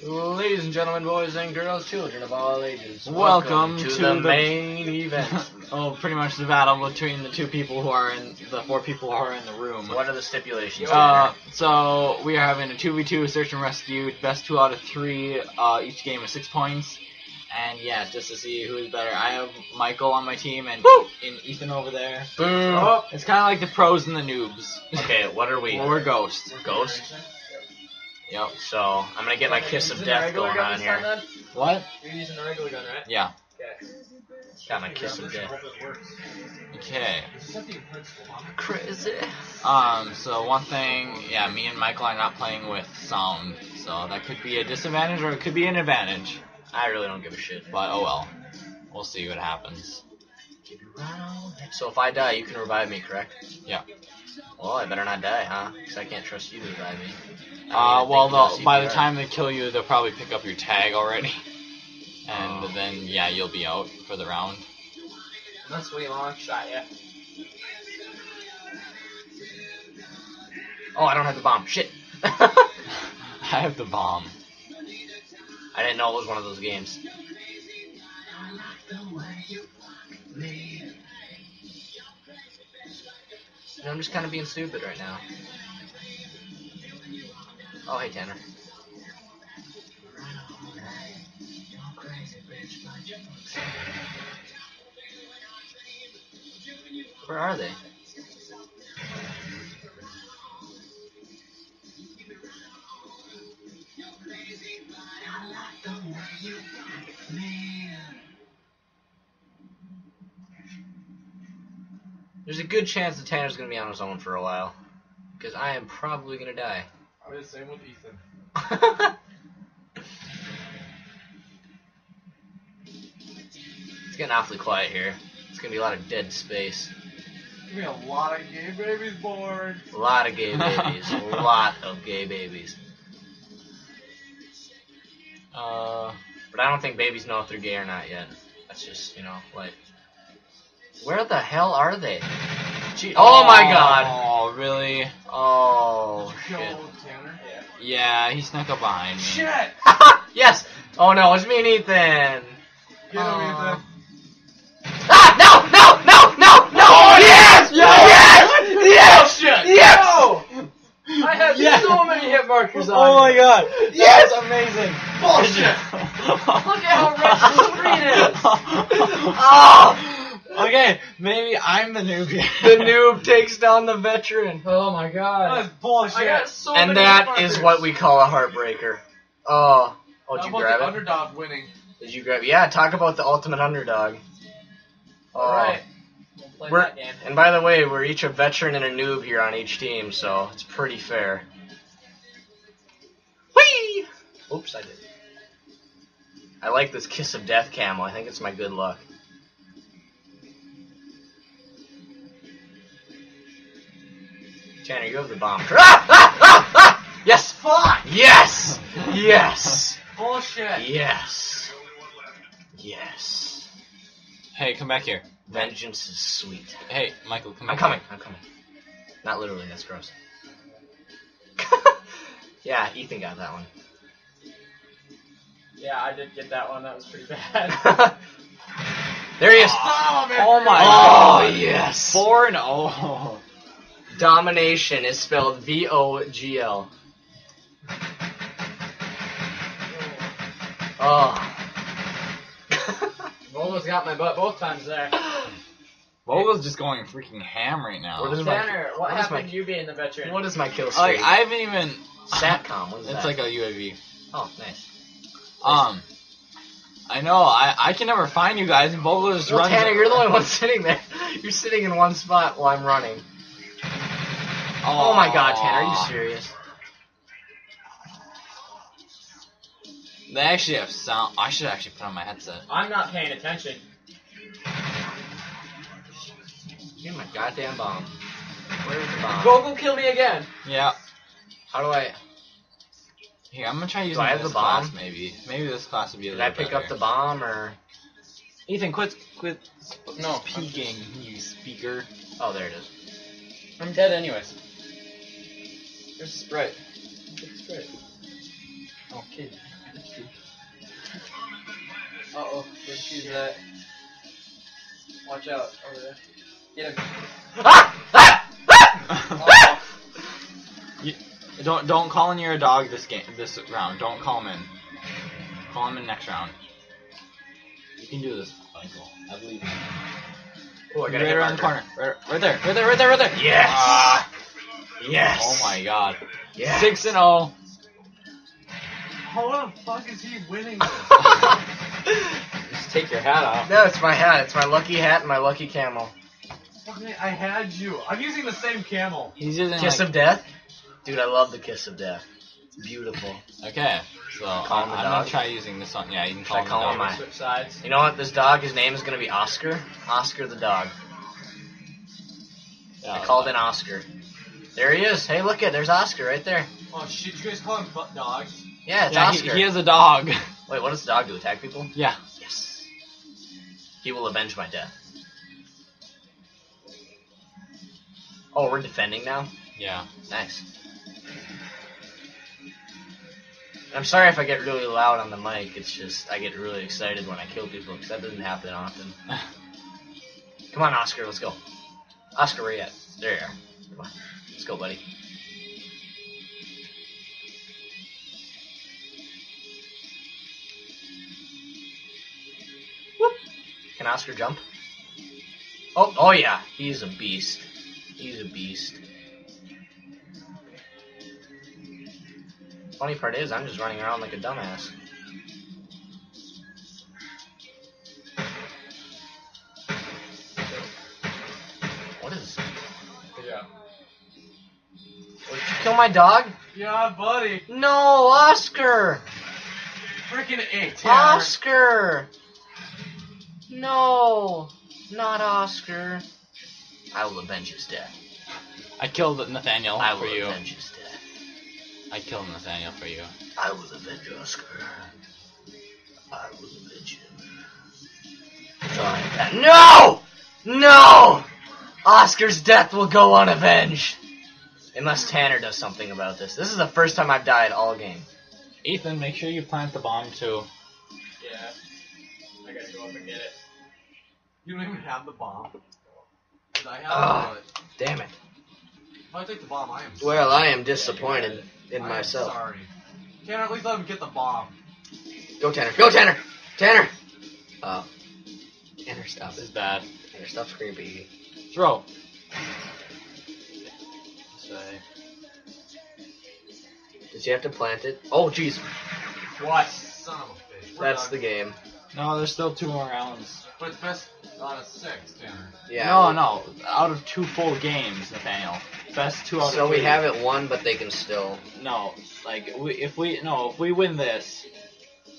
Ladies and gentlemen, boys and girls, children of all ages, Welcome to, to the, the- main event. oh, pretty much the battle between the two people who are in the four people who are in the room. what are the stipulations? Uh, so we are having a two v two search and rescue. Best two out of three. Uh, each game is six points. And yeah, just to see who is better. I have Michael on my team and in Ethan over there. Boom. Oh, it's kind of like the pros and the noobs. Okay, what are we? Well, we're ghosts. Ghost. Yep. So I'm gonna get my kiss of death going on here. What? You're using the regular gun, right? Yeah. Okay. Got my kiss of death. Okay. Crazy. Um, so one thing, yeah, me and Michael are not playing with sound, so that could be a disadvantage or it could be an advantage. I really don't give a shit. But oh well, we'll see what happens. So if I die, you can revive me, correct? Yeah. Well, I better not die, huh? Because I can't trust you to revive me. I don't Uh, well, think by the time they kill you, they'll probably pick up your tag already, and Oh. then yeah, you'll be out for the round. That's way long shot, yeah. Oh, I don't have the bomb. Shit. I have the bomb. I didn't know it was one of those games. I'm just kind of being stupid right now. Oh, hey, Tanner. Where are they? There's a good chance that Tanner's gonna be on his own for a while. Because I am probably gonna die. I was the same with Ethan. it's getting awfully quiet here. It's gonna be a lot of dead space. Give me a lot of gay babies born. A lot of gay babies. a lot of gay babies. Uh, But I don't think babies know if they're gay or not yet. That's just, you know, like. Where the hell are they? Gee, oh my god! Oh, really? Oh, shit. Yeah, he snuck up behind me. Shit! yes! Oh no, it's me and Ethan! Get him, Aw. Ethan. Ah! No! No! No! No! No! yes! Yes! Yes! Shit! Yes! I have Yeah. so many hit markers on. Oh my god! Yes! That's amazing! Bullshit! Look at how red the screen is. Oh! okay, maybe I'm the noob here. The noob takes down the veteran. Oh my god. That's bullshit. I got so And many that markers. what we call a heartbreaker. Oh. Oh, did How you about grab the it? underdog winning? Did you grab it? Yeah, talk about the ultimate underdog. Oh. Alright. We'll play We're, that game. and by the way, we're each a veteran and a noob here on each team, so it's pretty fair. Whee! Oops, I did. I like this kiss of death camo. I think it's my good luck. Tanner, you have the bomb. Ah! Ah! Ah! Ah! Yes! Fuck! Yes! Yes! Bullshit! Yes! Yes! hey, come back here. Vengeance is sweet. Hey, Michael, come back. I'm back. coming. I'm coming. Not literally. That's gross. yeah, Ethan got that one. Yeah, I did get that one. That was pretty bad. there he is. Son of a Oh my Oh god. yes. Four and oh. Domination is spelled V O G L. Oh. Almost got my butt both times there. Vogel's just going freaking ham right now. What is my- Tanner, what, what is happened my- to you being the veteran? what is my kill streak? like I haven't even. Satcom. What is It's that? like a UAV. oh, nice. Um, I know. I I can never find you guys, and Vogel just Well, runs. Tanner, you're the only one sitting there. You're sitting in one spot while I'm running. Oh my god, Tanner, are you serious? They actually have sound. I should actually put on my headset. I'm not paying attention. Give me my goddamn bomb. Where's the bomb? Vogel kill me again. Yeah. How do I? Here, I'm gonna try using Do I have this the bomb? class. Maybe. Maybe this class would be a Did I little pick up the bomb or? Ethan, quit, quit. No, peeking, you speaker. Oh, there it is. I'm dead anyways. There's Sprite. Sprite. Oh, kid. Uh oh, where she's at. Watch out over there. Get him. Ah! Ah! Ah! You- don't don't call in your dog this game this round. Don't call him in. Call him in next round. You can do this, Michael. I believe you. Oh, I got a hit around the corner. Right, right there. Right there. Right there. Right there. Yes. Ah. Yes. Oh my God. Yes. Six and all. How the fuck is he winning this? Just take your hat off. No, it's my hat. It's my lucky hat and my lucky camel. Fucking- I had you. I'm using the same camel. He's using Kiss like, of death? Dude, I love the kiss of death. It's beautiful. Okay. So Call him I'm gonna try using this on. Yeah, you can Should call I him the call dog. him my- Switch sides. You know what? This dog, his name is gonna be Oscar. Oscar the dog. Yeah, I called in Oscar. There he is. Hey, look at there's Oscar right there. Oh shit, you guys call him butt dogs? Yeah, it's Yeah, he, Oscar. he has a dog. Wait, what does the dog do? Attack people? yeah. Yes. He will avenge my death. Oh, we're defending now? Yeah. Nice. I'm sorry if I get really loud on the mic. It's just I get really excited when I kill people because that doesn't happen often. Come on, Oscar, let's go. Oscar, where you at? There you are. Let's go, buddy. Whoop. Can Oscar jump? Oh, oh yeah, he's a beast. He's a beast. Funny part is, I'm just running around like a dumbass. My dog? Yeah, buddy. No, Oscar! Freaking eight. Oscar! No, not Oscar. I will avenge his death. I killed Nathaniel I for will you. avenge his death. I killed Nathaniel for you. I will avenge Oscar. I will avenge him. Try that. No! No! Oscar's death will go unavenged. Unless Tanner does something about this. This is the first time I've died all game. Ethan, make sure you plant the bomb too. Yeah. I gotta go up and get it. You don't even have the bomb. 'Cause I have Ah. it. Damn it. If I take the bomb, I am Well, I am disappointed got it. in I am myself. sorry. Tanner, at least let him get the bomb. Go Tanner. Go Tanner! Tanner! Oh. Tanner, stop This is bad. Tanner, stop screaming. Throw. Say. Does he have to plant it? Oh, jeez. What? Son of a bitch. We're That's done. the game. No, there's still two more rounds. But it's best out of six, Tanner. Yeah. No, no. Out of two full games, Nathaniel. Best two out of So we three. have it won, but they can still. No, like we, if we no, if we win this,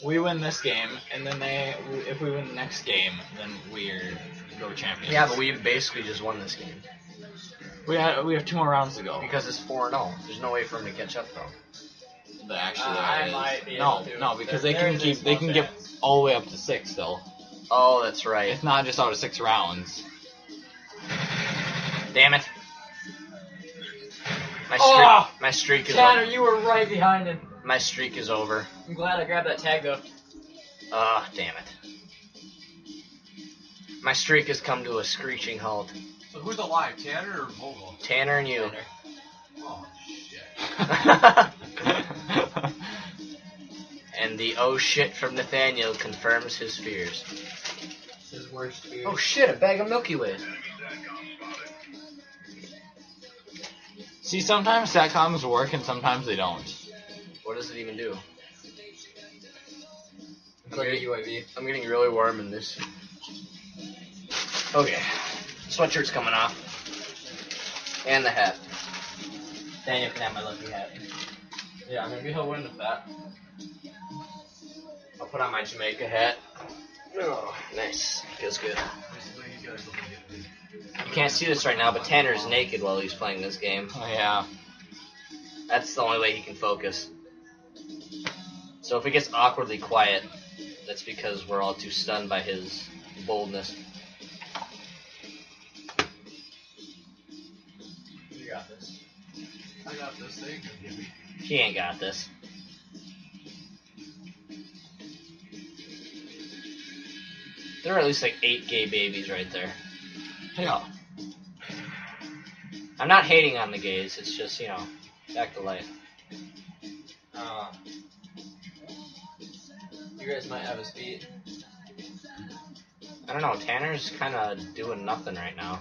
we win this game, and then they, if we win the next game, then we're go champions. Yeah, but we basically just won this game we have we have two more rounds to go. because it's four zero. There's no way for him to catch up though. But actually, Uh, there I is. might be no, able to. no, because There- they there can is keep they small can get chance. all the way up to six still. Oh, that's right. It's not just out of six rounds. Damn it. My streak, Oh! my streak is Tanner, over. you were right behind him. My streak is over. I'm glad I grabbed that tag though. Ah, damn it. My streak has come to a screeching halt. So who's alive, Tanner or Vogel? Tanner and you. Oh shit. and the oh shit from Nathaniel confirms his fears. His worst fear. Oh shit, a bag of Milky Ways. See, sometimes satcoms work and sometimes they don't. What does it even do? It's like a UAV. I'm getting really warm in this. Okay. Sweatshirt's coming off. And the hat. Daniel can have my lucky hat. Yeah, maybe he'll win with that. I'll put on my Jamaica hat. Oh, nice. Feels good. You can't see this right now, but Tanner's naked while he's playing this game. Oh yeah. That's the only way he can focus. So if it gets awkwardly quiet, that's because we're all too stunned by his boldness. She ain't got this. There are at least like eight gay babies right there. Yeah. I'm not hating on the gays. It's just you know, back to life. Uh, you guys might have a speed. I don't know. Tanner's kind of doing nothing right now.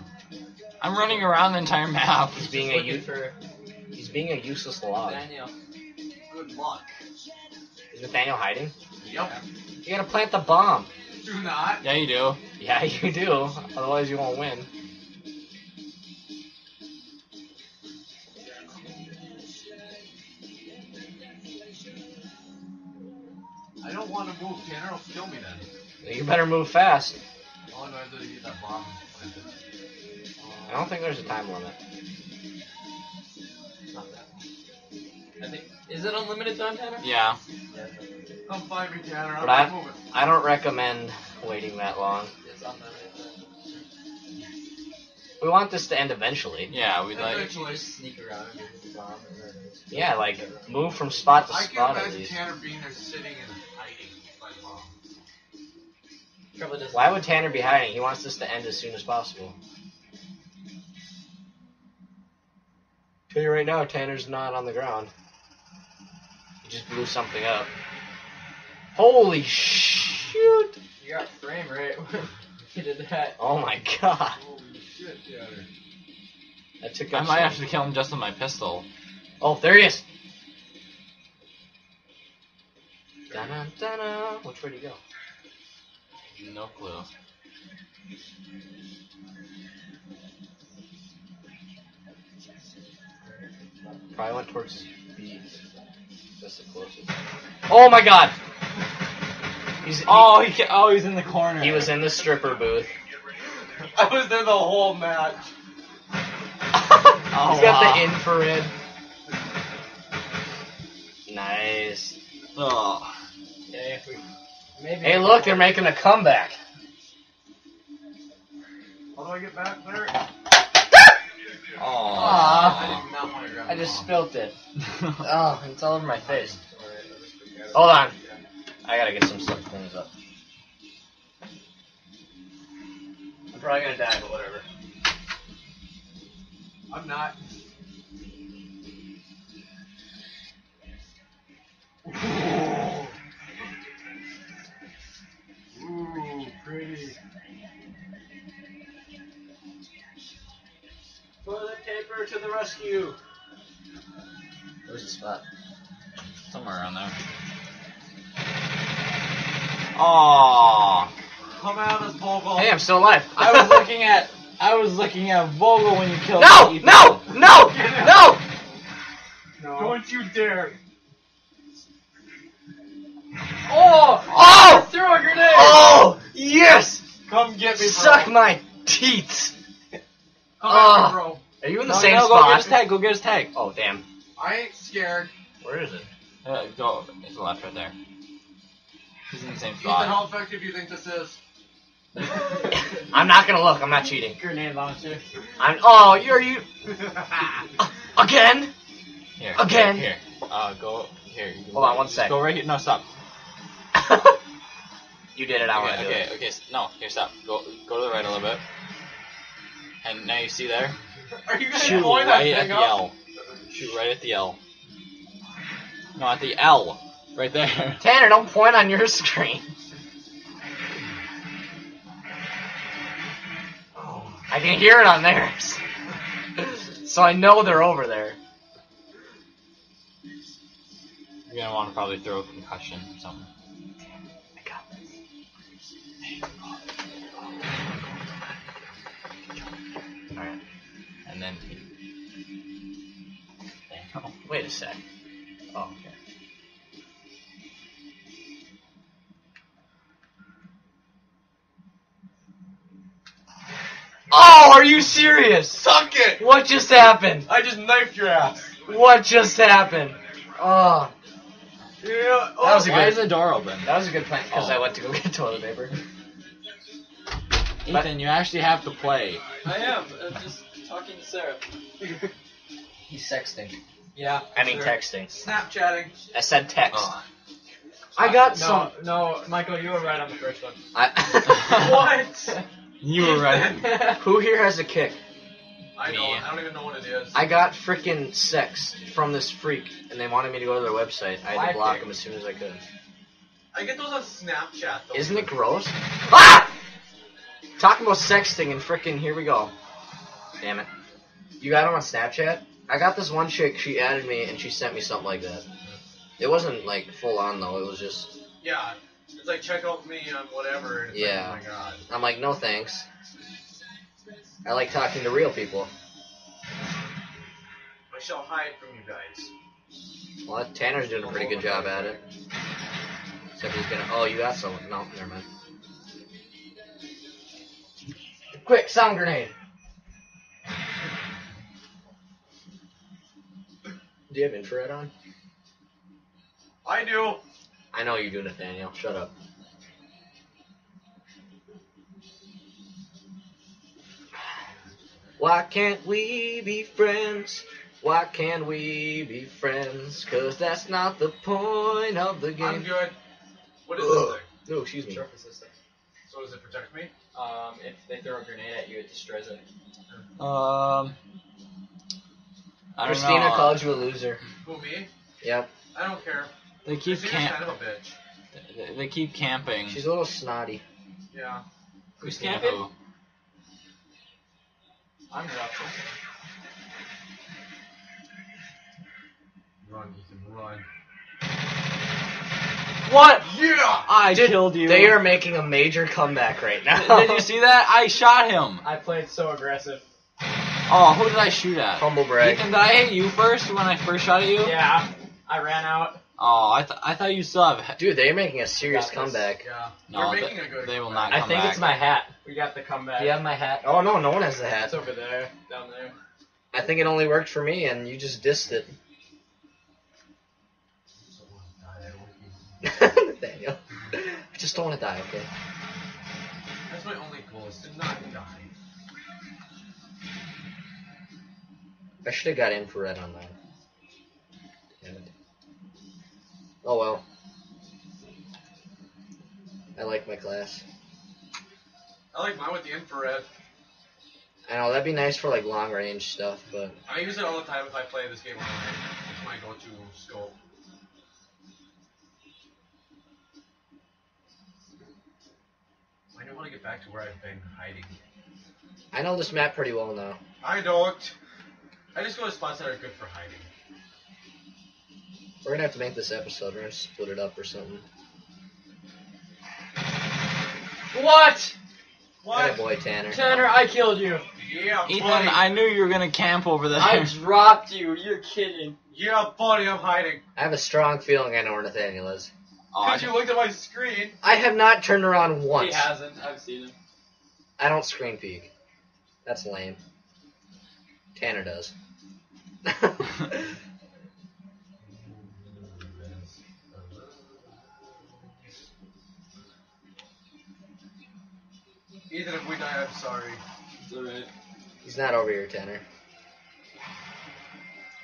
I'm running around the entire map. He's being a youth. For he's being a useless log. Daniel. Good luck. Is Nathaniel hiding? Yep. You gotta plant the bomb. Do not. Yeah, you do. Yeah, you do. Otherwise, you won't win. I don't want to move. Tanner will kill me then. You better move fast. Oh, All I know is to get that bomb planted. I don't think there's a time limit. I think. Is it unlimited time, Tanner? Yeah. Come find me, Tanner. I'm But I- moving. I don't recommend waiting that long. It's unlimited. We want this to end eventually. Yeah, we like. Eventually sneak around and get the bomb. And then Yeah, like move from spot to I can spot at imagine least. Tanner being there sitting and hiding by the bomb. Probably doesn't. Why would Tanner be hiding? He wants this to end as soon as possible. Tell you right now, Tanner's not on the ground. He just blew something up. Holy shoot! You got frame rate. you did that. Oh my god. Holy shit, Tanner. That took I might some- have to kill him just with my pistol. Oh, there he is! Dun dun Which way to go? No clue. Probably went towards B. That's the closest. Oh my god! He's, Oh, he ca- oh, he's in the corner. he, he was in the stripper booth. I was there the whole match. Oh, He's got oh, wow. the infrared. Nice. Oh. Okay, if we. Maybe. Hey, look, they're making a comeback. How do I get back there? Oh. I did not want to grab I the just spilt it. Oh, it's all over my face. Alright, I'll just forget it. Hold on. I gotta get some stuff things up. I'm probably gonna die, but whatever. I'm not. to the rescue. Where's the spot? Somewhere around there. Oh. Come out as Vogel. Hey, I'm still alive. I was looking at I was looking at Vogel when you killed No! Ethan. No! No! No! No. Don't you dare. Oh! Oh! Throw a grenade. Oh! Yes! Come get me, bro. Suck my teeth! Come Ah. at bro. Are you in the No, same no, go get his tag. Go get his tag. Oh, damn. I ain't scared. Where is it? Uh, go. It's the left right there. He's in the same Ethan, spot. how effective do you think this is? I'm not gonna look. I'm not cheating. Grenade launcher. I'm. Oh, you're you uh, again? Here. Again. Here. Uh, go here. Hold on one Just sec. Go right here. No, stop. you did it. I want okay, do okay, it. okay. s- No, here, stop. Go, go to the right a little bit. And now you see there. Are you gonna Shoot point that right at thing the up? L. Shoot right at the L. No, at the L. Right there. Tanner, don't point on your screen. I can hear it on theirs. so I know they're over there. You're gonna want to probably throw a concussion or something. I got this. Then. Oh, wait a sec. Oh, okay. Oh, are you serious? Suck it! What just happened? I just knifed your ass. What just happened? Oh, Yeah. that was oh, a Why good. is the door open? That was a good plan because Oh. I went to go get toilet paper. Ethan, you actually have to play. I am. I'm just talking to Sarah. He's sexting. Yeah. I mean sure. texting. Snapchatting. I said text. Oh. I got no, some. No, Michael, you were right on the first one. I, what? You were right. Who here has a kick? I Me. don't. I don't even know what it is. I got freaking sex from this freak, and they wanted me to go to their website. I had to block them as soon as I could. I get those on Snapchat though. Isn't it gross? Ah! Talking about sexting and freaking here we go. Damn it. You got him on Snapchat? I got this one chick, she added me and she sent me something like that. It wasn't like full on though, it was just Yeah. It's like check out me on whatever. Yeah. Like, oh my god. I'm like, no thanks. I like talking to real people. I shall hide from you guys. Well Tanner's doing a pretty good job at it. Except he's gonna oh you got someone no, never mind. Quick, sound grenade. Do you have infrared on? I do. I know you do, Nathaniel. Shut up. Why can't we be friends? Why can't we be friends? Cause that's not the point of the game. I'm game. good. What is Ugh. this thing? No, excuse me. Sharp resistant. So does it protect me? Um, if they throw a grenade at you, it destroys it. Um. I don't Christina know. called you a loser. Who me? Yep. I don't care. They keep Christina's camp. kind of a bitch. They- They keep camping. She's a little snotty. Yeah. Who's Christina camping? who? I'm rough. Run, Ethan, run. What? Yeah! I Dude, killed you. They are making a major comeback right now. Did you see that? I shot him. I played so aggressive. Oh, who did I shoot at? Humble brag. Ethan, did I hit you first when I first shot at you? Yeah, I ran out. Oh, I, th- I thought you still have. Dude, they're making a serious this. comeback. Yeah. No, You're they- making a good they will comeback. not I come think back. it's my hat. We got the comeback. Do you have my hat? Oh no, no one has the hat. It's over there, down there. I think it only worked for me, and you just dissed it. Nathaniel. I just don't want to die, okay? That's my only goal is to not die. I should have got infrared on that. Damn it. Oh well. I like my class. I like mine with the infrared. I know that'd be nice for like long range stuff, but I use it all the time if I play this game online. It's my go-to scope. I do want to get back to where I've been hiding. I know this map pretty well now. I don't. I just go to spots that are good for hiding. We're gonna have to make this episode. We're gonna split it up or something. What? What? Hey boy, Tanner. Tanner, I killed you. Yeah, Ethan, buddy. I knew you were gonna camp over there. I dropped you. You're kidding. Yeah, buddy, I'm hiding. I have a strong feeling I know where Nathaniel is. oh, Because you looked at my screen. I have not turned around once. He hasn't. I've seen him. I don't screen peek. That's lame. Tanner does. Ethan, if we die, I'm sorry. It's alright. He's not over here, Tanner.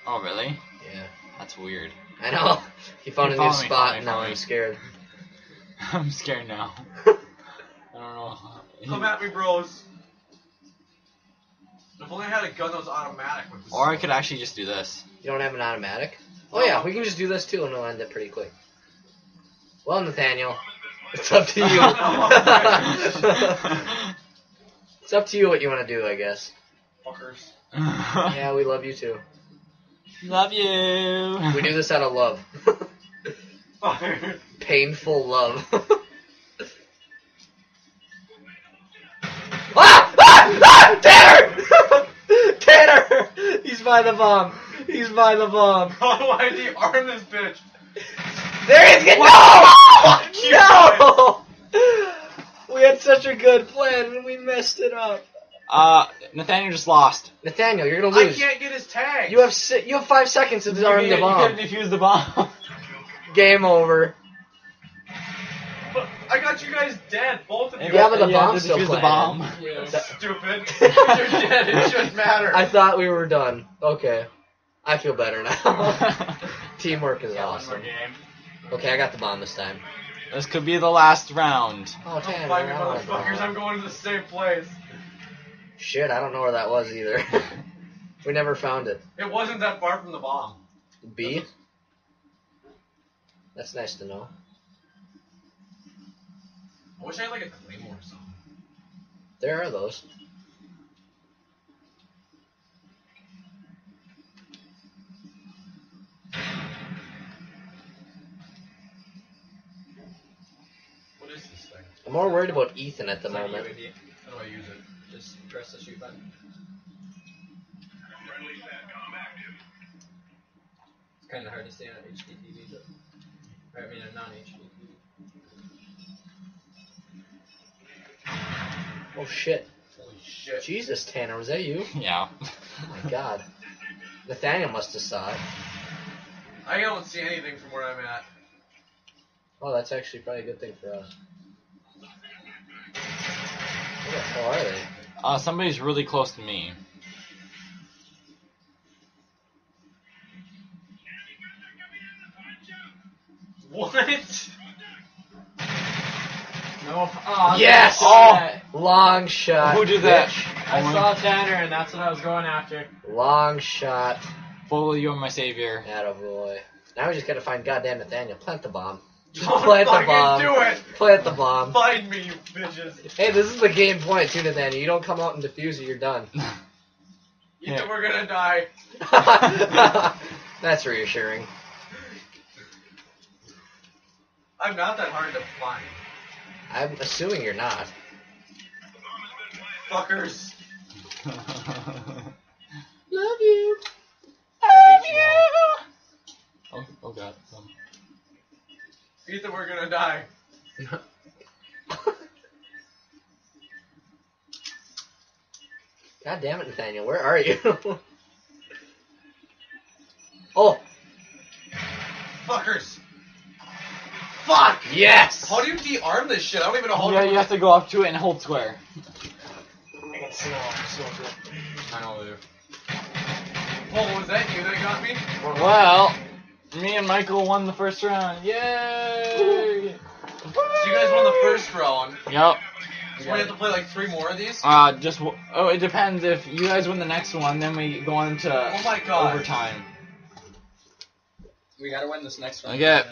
oh, really? Yeah. That's weird. I know. He found a new Follow me, follow spot, me, and now follow I'm scared. I'm scared now. I don't know. Come at me, bros. If only I had a gun that was automatic with this. Or I could actually just do this. You don't have an automatic? Oh yeah, we can just do this too, and it'll end it pretty quick. Well, Nathaniel, it's up to you. it's up to you what you want to do, I guess. Fuckers. Yeah, we love you too. Love you. We do this out of love. Fire. Painful love. ah! Ah! Ah! Tanner! Tanner! He's by the bomb. He's by the bomb. How do I de-arm this bitch? There he is! No! No! We had such a good plan and we messed it up. Uh, Nathaniel just lost. Nathaniel, you're gonna lose. I lose. can't get his tag. You have si- you have five seconds to disarm the bomb. defuse the bomb. Game over. But I got you guys dead, both of you. Yeah, but the You have bomb's to still defuse the playing. bomb. Yeah. Stupid. You're dead. It shouldn't matter. I thought we were done. Okay. I feel better now. Teamwork is Yeah, one more awesome. game. Okay, I got the bomb this time. This could be the last round. Oh, Don't damn. find me, I don't motherfuckers. I'm going to the same place. Shit, I don't know where that was either. we never found it. It wasn't that far from the bomb. B? That's nice to know. I wish I had like a claymore or something. There are those. What is this thing? I'm more worried about Ethan at the like moment. How do I use it? Just press the shoot button. It's kind of hard to stay on HD TV, though. Or, I mean, a non-HD Oh shit. Holy shit. Jesus, Tanner, was that you? Yeah. Oh my god. Nathaniel must have saw it. I don't see anything from where I'm at. Oh, that's actually probably a good thing for us. Where the hell are they? Uh, somebody's really close to me. What? No. Oh, Yes! Oh! Long shot. Who did that? bitch. I Oh saw Tanner, and that's what I was going after. Long shot. Follow you are my savior. Attaboy. Now we just gotta find goddamn Nathaniel. Plant the bomb. Just Don't plant the bomb. do it! Plant the bomb. Find me, you bitches. Hey, this is the game point too, Nathaniel. You don't come out and defuse it, you're done. Yeah. think we're gonna die? That's reassuring. I'm not that hard to find. I'm assuming you're not. Fuckers. Love you. Love oh, oh god. Um, Ethan, we're gonna die. God damn it, Nathaniel, where are you? yes! How do you de-arm this shit? I don't even know how yeah, to you have to go up to it and hold square. I know there. Oh, was that you that got me? Well, me and Michael won the first round. Yay! So you guys won the first round. Yep. So we have to play like three more of these? Uh, just w- oh, it depends. If you guys win the next one, then we go on to Oh my god. overtime. We gotta win this next one. Okay.